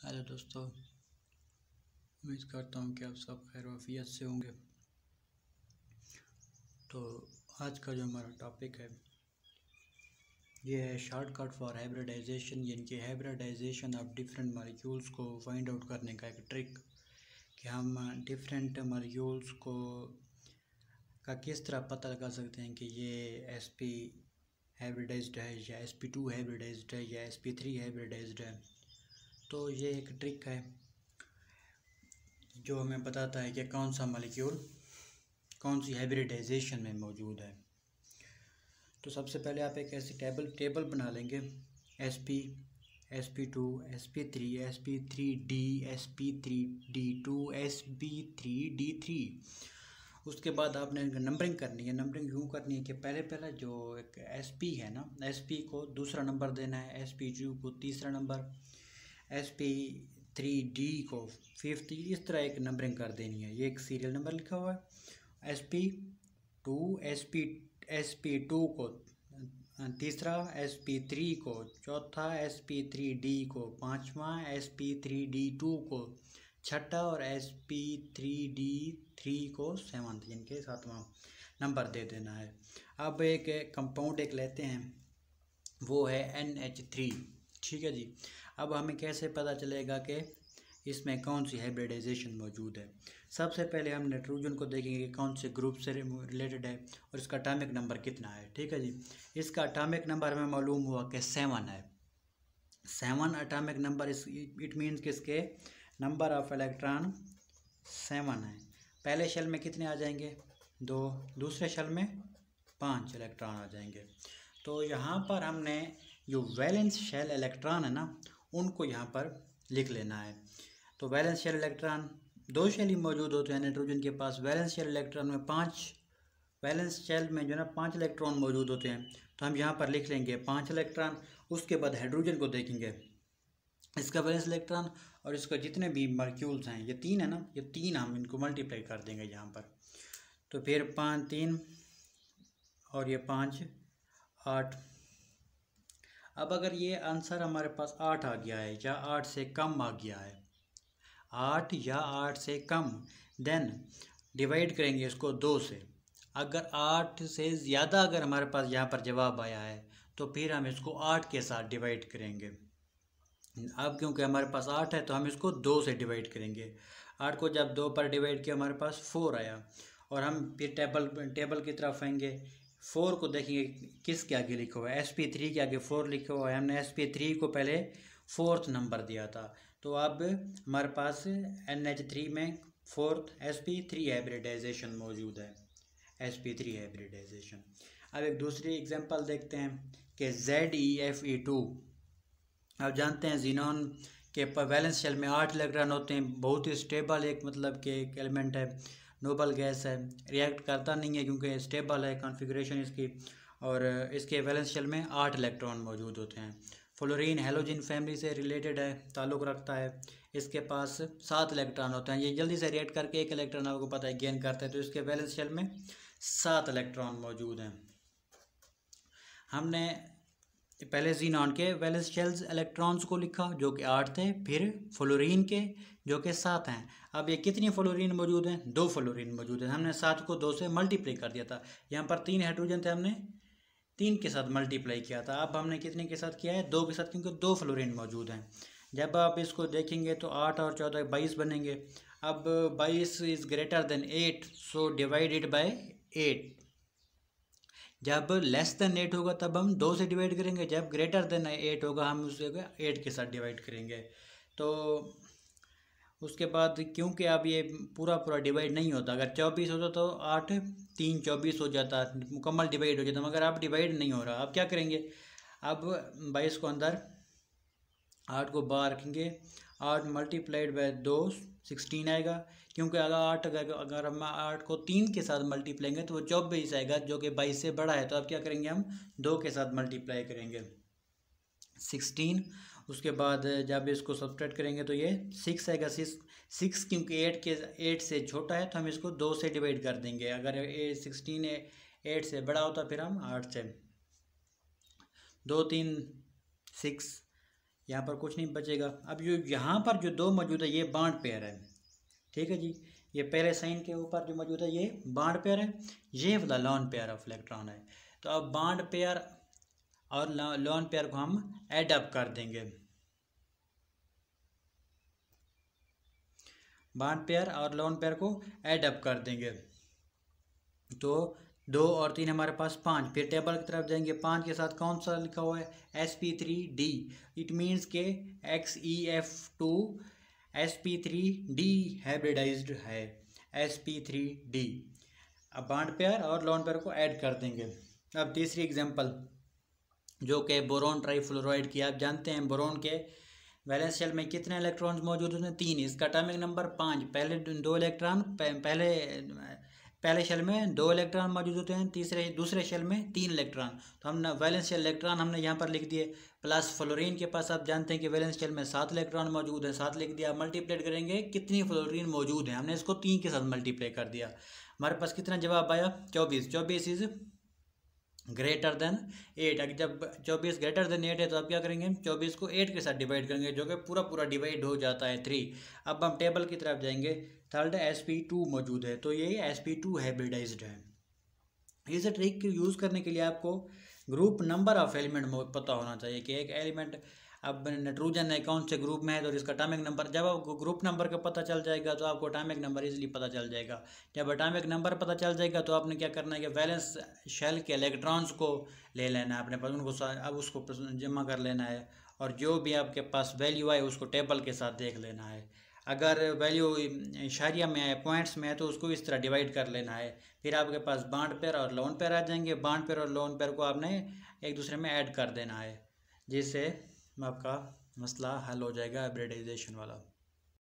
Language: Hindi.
हेलो दोस्तों, उम्मीद करता हूँ कि आप सब खैर वफियत से होंगे। तो आज का जो हमारा टॉपिक है, ये है शॉर्टकट फॉर हाइब्रिडाइजेशन यानी कि हाइब्रिडाइजेशन ऑफ़ डिफरेंट मालिक्यूल्स को फाइंड आउट करने का एक ट्रिक कि हम डिफरेंट मालिक्यूल्स को का किस तरह पता लगा सकते हैं कि ये एस पी हाइब्रिडाइज्ड है या एस पी टू हाइब्रिडाइज्ड है या एस पी थ्री हाइब्रिडाइज्ड है। तो ये एक ट्रिक है, जो हमें बताता है कि कौन सा मॉलिक्यूल कौन सी हाइब्रिडाइजेशन में मौजूद है। तो सबसे पहले आप एक ऐसी टेबल टेबल बना लेंगे। S p s p two s p three s p three d s p three d two s p three d three उसके बाद आपने नंबरिंग करनी है। नंबरिंग यूँ करनी है कि पहले पहले जो एक एस पी है ना एस पी को दूसरा नंबर देना है। एस पी टू को तीसरा number s p three d को फिफ्थ इस तरह एक नंबरिंग कर देनी है। ये एक सीरियल नंबर लिखा हुआ है। S P two S P S P two को, तीसरा एस पी थ्री को, चौथा एस पी थ्री डी को, पाँचवा S P three D two को, छठा और S P three D three को सेवन्थ जिनके सातवां नंबर दे देना है। अब एक कंपाउंड एक लेते हैं। वो है एन एच थ्री ठीक है जी। अब हमें कैसे पता चलेगा कि इसमें कौन सी हाइब्रिडाइजेशन मौजूद है? सबसे पहले हम नाइट्रोजन को देखेंगे कि कौन से ग्रुप से रिलेटेड है और इसका अटामिक नंबर कितना है, ठीक है जी? इसका अटामिक नंबर हमें मालूम हुआ कि सेवन है। Seven atomic number is it means कि इसके नंबर ऑफ़ इलेक्ट्रॉन सेवन है। पहले शेल में कितने आ जाएँगे? दो। दूसरे शेल में पाँच इलेक्ट्रॉन आ जाएँगे। तो यहाँ पर हमने जो वैलेंस शेल इलेक्ट्रॉन है ना उनको यहाँ पर लिख लेना है। तो वैलेंस शेयर इलेक्ट्रॉन दो शेल ही मौजूद होते हैं नाइट्रोजन के पास। वैलेंस शेल इलेक्ट्रॉन में पाँच वैलेंस शेल में जो है ना पाँच इलेक्ट्रॉन मौजूद होते हैं। तो हम यहाँ पर लिख लेंगे पाँच इलेक्ट्रॉन उसके बाद हाइड्रोजन को देखेंगे। इसका वैलेंस इलेक्ट्रॉन और इसका जितने भी मर्क्यूल्स हैं, ये तीन है ना, ये तीन हम इनको मल्टीप्लाई कर देंगे यहाँ पर। तो फिर पाँच तीन और ये पाँच, आठ अब अगर ये आंसर हमारे पास आठ आ गया है या आठ से कम आ गया है, आठ या आठ से कम देन डिवाइड करेंगे इसको दो से। अगर आठ से ज़्यादा अगर हमारे पास यहाँ पर जवाब आया है तो फिर हम इसको आठ के साथ डिवाइड करेंगे। अब क्योंकि हमारे पास आठ है तो हम इसको दो से डिवाइड करेंगे। आठ को जब दो पर डिवाइड किया, हमारे पास फोर आया। और हम फिर टेबल टेबल की तरफ़ आएँगे। फोर को देखेंगे किस के आगे लिखा हुआ है? एस पी थ्री के आगे फोर लिखा हुआ है। हमने एस पी थ्री को पहले फोर्थ नंबर दिया था। तो अब हमारे पास एन एच थ्री में fourth S P three hybridization मौजूद है। एस पी थ्री हाइब्रिडाइजेशन अब एक दूसरी एग्जांपल देखते हैं कि Z E F E two आप जानते हैं जीनोन के वैलेंस शेल में आठ इलेक्ट्रॉन होते हैं। बहुत ही स्टेबल एक मतलब के एक एलिमेंट है। नोबल गैस है रिएक्ट करता नहीं है क्योंकि स्टेबल है कॉन्फ़िगरेशन इसकी और इसके वैलेंस शेल में आठ इलेक्ट्रॉन मौजूद होते हैं। फ्लोरीन हेलोजिन फैमिली से रिलेटेड है, ताल्लुक़ रखता है। इसके पास सात इलेक्ट्रॉन होते हैं। ये जल्दी से रिएक्ट करके एक इलेक्ट्रॉन आपको पता है गेन करते हैं। तो इसके वैलेंस शेल में सात इलेक्ट्रॉन मौजूद हैं। हमने पहले जीनॉन के वैलेंस शेल्स इलेक्ट्रॉन्स को लिखा, जो कि आठ थे, फिर फ्लोरीन के, जो कि सात हैं। अब ये कितनी फ्लोरीन मौजूद हैं? दो फ्लोरीन मौजूद हैं। हमने सात को दो से मल्टीप्लाई कर दिया था। यहाँ पर तीन हाइड्रोजन थे हमने। तीन के साथ मल्टीप्लाई किया था। अब हमने कितने के साथ किया है? दो के साथ, क्योंकि दो फ्लोरीन मौजूद हैं। जब आप इसको देखेंगे तो आठ और चौदह बाईस बनेंगे। अब बाईस is greater than eight so divided by eight जब लेस देन एट होगा, तब हम दो से डिवाइड करेंगे। जब ग्रेटर देन एट होगा, हम उसे एट के साथ डिवाइड करेंगे। तो उसके बाद क्योंकि अब ये पूरा पूरा डिवाइड नहीं होता, अगर चौबीस होता तो आठ, तीन चौबीस हो जाता, मुकम्मल डिवाइड हो जाता। मगर अब डिवाइड नहीं हो रहा। अब क्या करेंगे? अब बाईस को अंदर, आठ को बाहर रखेंगे। आठ मल्टीप्लाइड बाय दो सिक्सटीन आएगा। क्योंकि अगर आठ अगर अगर हम आठ को तीन के साथ मल्टीप्लाई तो वो चौबीस आएगा, जो कि बाईस से बड़ा है। तो अब क्या करेंगे हम? दो के साथ मल्टीप्लाई करेंगे। सिक्सटीन उसके बाद जब इसको सब्ट्रैक्ट करेंगे तो ये सिक्स आएगा। सिक्स सिक्स क्योंकि एट के एट से छोटा है तो हम इसको दो से डिवाइड कर देंगे। अगर ए सिक्सटीन एट से बड़ा होता, फिर हम आठ से। दो, तीन सिक्स यहाँ पर कुछ नहीं बचेगा। अब जो यहाँ पर जो दो मौजूद है, ये बाड पेयर है। ठीक है जी? ये पहले साइन के ऊपर जो मौजूद है, ये बाड पेयर है। ये वाला लॉन पेयर ऑफ़ इलेक्ट्रॉन है। तो अब बाड पेयर और लॉन पेयर को हम एडअप कर देंगे। बाड पेयर और लॉन पेयर को एडअप कर देंगे। तो दो और तीन हमारे पास पाँच। फिर टेबल की तरफ़ जाएँगे पाँच के साथ कौन सा लिखा हुआ है? S p three d it means के x e f two s p three d hybridised है। एस पी थ्री डी अब बाड पेयर और लोन पेयर को ऐड कर देंगे। अब तीसरी एग्जांपल जो कि बोरोन ट्राईफ्लोराइड की, आप जानते हैं बोरोन के वैलेंस शेल में कितने इलेक्ट्रॉन्स मौजूद होते हैं? तीन। इसका एटॉमिक नंबर पाँच। पहले दो इलेक्ट्रॉन पहले पहले शेल में दो इलेक्ट्रॉन मौजूद होते हैं, तीसरे, दूसरे शेल में तीन इलेक्ट्रॉन तो हमने वैलेंस शेल इलेक्ट्रॉन हमने यहाँ पर लिख दिए प्लस फ्लोरीन के पास आप जानते हैं कि वैलेंस शेल में सात इलेक्ट्रॉन मौजूद हैं, सात लिख दिया मल्टीप्लेट करेंगे, कितनी फ्लोरीन मौजूद है? हमने इसको तीन के साथ मल्टीप्लाई कर दिया। हमारे पास कितना जवाब आया? चौबीस। चौबीस इज़ ग्रेटर देन एट अगर जब चौबीस ग्रेटर देन एट है तो आप क्या करेंगे चौबीस को एट के साथ डिवाइड करेंगे, जो कि पूरा पूरा डिवाइड हो जाता है थ्री अब हम टेबल की तरफ़ जाएँगे। थर्ड एस पी टू मौजूद है तो ये एस पी टू हाइब्रिडाइज्ड है। इस ट्रिक यूज़ करने के लिए आपको ग्रुप नंबर ऑफ़ एलिमेंट पता होना चाहिए कि एक एलिमेंट अब नाइट्रोजन है कौन से ग्रुप में है तो इसका अटामिक नंबर जब आपको ग्रुप नंबर का पता चल जाएगा तो आपको अटामिक नंबर इजीली पता चल जाएगा। जब अटामिक नंबर पता चल जाएगा तो आपने क्या करना है कि वैलेंस शेल के इलेक्ट्रॉन्स को ले लेना है अपने पास, उनको अब उसको जमा कर लेना है, और जो भी आपके पास वैल्यू आए, उसको टेबल के साथ देख लेना है। अगर वैल्यू इशारिया में है पॉइंट्स में है तो उसको इस तरह डिवाइड कर लेना है। फिर आपके पास बाड पेयर और लोन पेयर आ जाएँगे। बाड पेयर और लोन पेयर को आपने एक दूसरे में ऐड कर देना है, जिससे आपका मसला हल हो जाएगा हाइब्रिडाइजेशन वाला।